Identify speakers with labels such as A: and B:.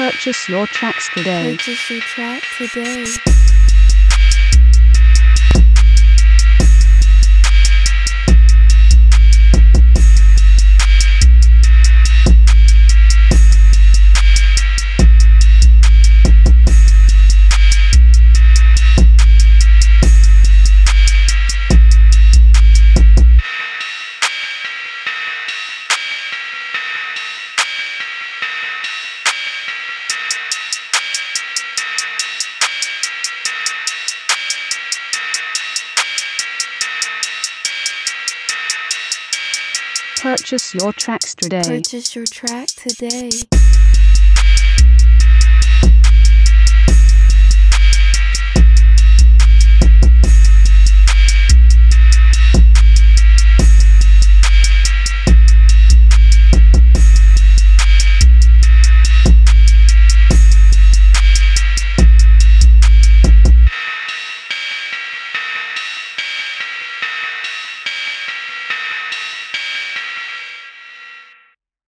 A: Purchase your tracks today.
B: Purchase your track today.
A: Purchase your tracks today.
B: Purchase your track today.